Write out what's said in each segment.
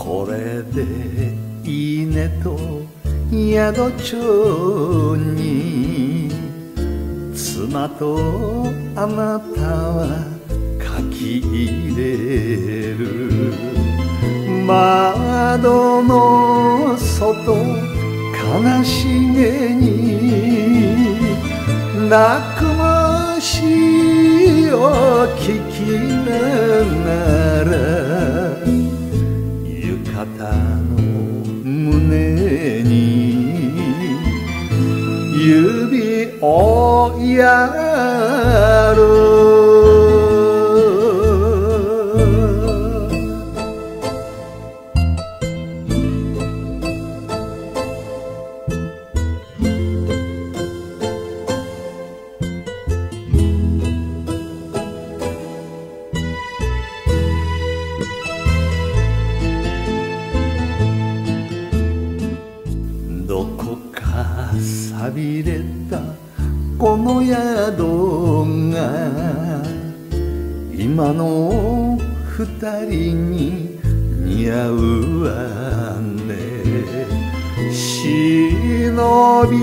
峰と宿町に妻とあなたは書き入れる。窓の外悲しげに泣く虫を聞きながら指をやる。こか寂れたこの宿が今の二人に似合うわね。忍び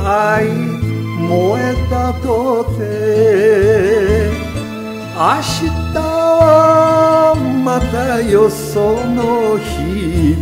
愛燃えたとて明日はまたよその人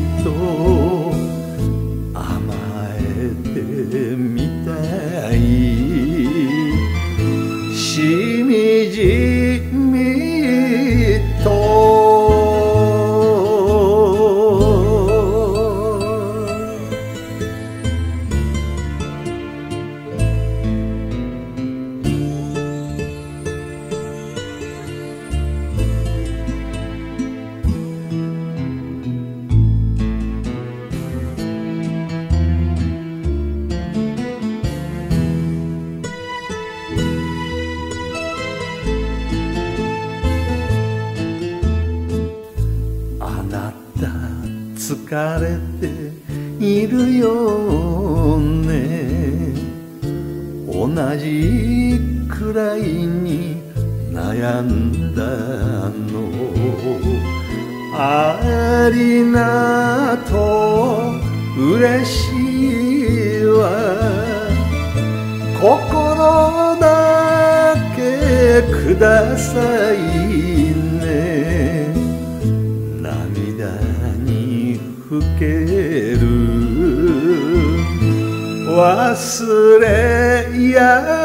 疲れているよね。同じくらいに悩んだの。ありがとう。嬉しいわ。心だけくださいね。涙ふける。忘れ宿